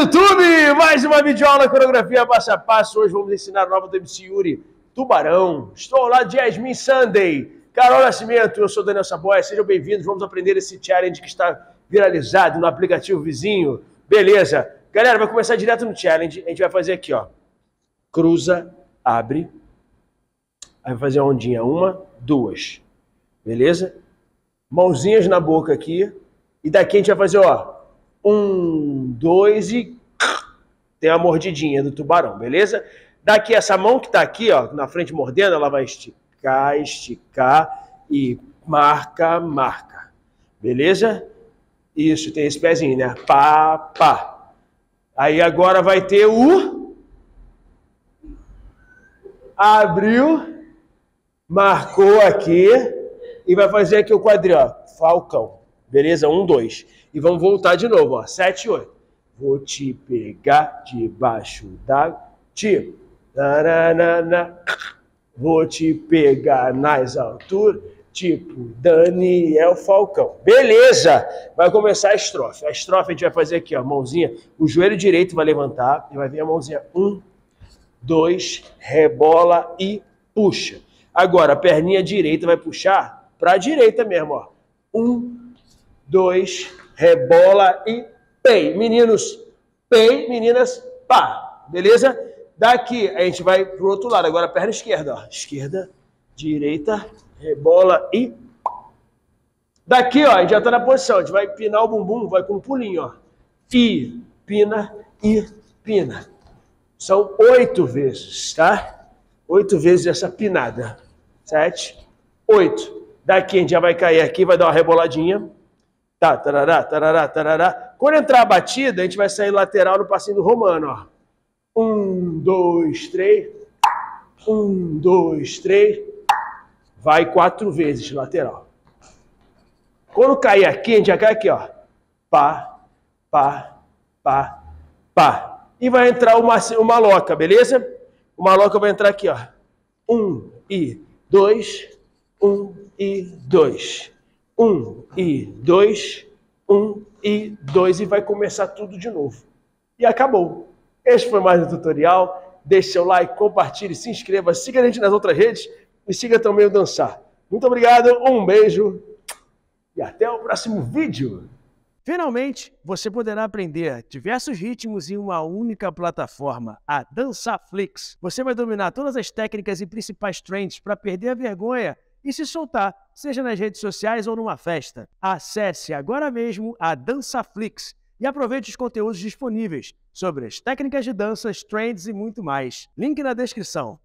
YouTube! Mais uma videoaula coreografia passo a passo. Hoje vamos ensinar a nova do MC Yuri, Tubarão. Estou ao lado de Yasmin Sunday, Carol Nascimento, eu sou Daniel Saboia. Sejam bem-vindos. Vamos aprender esse challenge que está viralizado no aplicativo vizinho. Beleza. Galera, vai começar direto no challenge. A gente vai fazer aqui, ó. Cruza, abre. Aí vai fazer a ondinha. Uma, duas. Beleza? Mãozinhas na boca aqui. E daqui a gente vai fazer, ó. Um, dois e tem a mordidinha do tubarão, beleza? Daqui essa mão que tá aqui, ó, na frente mordendo, ela vai esticar, esticar e marca, marca. Beleza? Isso, tem esse pezinho, né? Pá, pá. Aí agora vai ter o abriu, marcou aqui e vai fazer aqui o quadril, ó, falcão. Beleza? Um, dois. E vamos voltar de novo, ó. Sete, oito. Vou te pegar debaixo da... Te. Taranana. Vou te pegar nas alturas. Tipo Daniel Falcão. Beleza! Vai começar a estrofe. A estrofe a gente vai fazer aqui, ó. Mãozinha. O joelho direito vai levantar. E vai vir a mãozinha. Um, dois, rebola e puxa. Agora, a perninha direita vai puxar para a direita mesmo, ó. Um, dois, rebola e pei. Meninos, pei, meninas, pá. Beleza? Daqui a gente vai pro outro lado. Agora perna esquerda, ó. Esquerda, direita, rebola e Daqui, ó, a gente já tá na posição. A gente vai pinar o bumbum, vai com um pulinho, ó. E, pina, e, pina. São oito vezes, tá? Oito vezes essa pinada. Sete, oito. Daqui a gente já vai cair aqui, vai dar uma reboladinha. Tá, tarará, tarará, tarará. Quando entrar a batida, a gente vai sair lateral no passinho do romano, ó. Um, dois, três. Um, dois, três. Vai quatro vezes lateral. Quando cair aqui, a gente já cai aqui, ó. Pá, pá, pá, pá. E vai entrar uma, uma loca, beleza? Uma loca vai entrar aqui, ó. Um e dois. Um e dois um e dois, um e dois, e vai começar tudo de novo. E acabou. Este foi mais um tutorial. Deixe seu like, compartilhe, se inscreva, siga a gente nas outras redes e siga também o Dançar. Muito obrigado, um beijo e até o próximo vídeo. Finalmente, você poderá aprender diversos ritmos em uma única plataforma, a Dançaflix. Você vai dominar todas as técnicas e principais trends para perder a vergonha e se soltar, seja nas redes sociais ou numa festa. Acesse agora mesmo a Dançaflix e aproveite os conteúdos disponíveis sobre as técnicas de danças, trends e muito mais. Link na descrição.